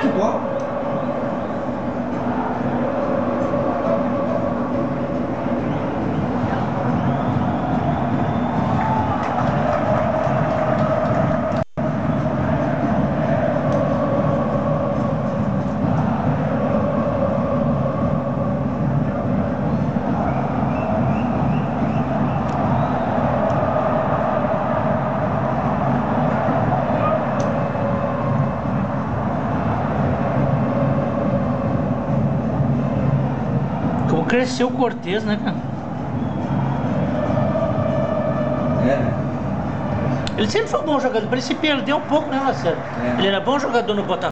Que bom. Cresceu o Cortez, né, cara? É? Ele sempre foi um bom jogador, pra ele se perdeu um pouco, né, Marcelo? É. Ele era bom jogador no Botafogo.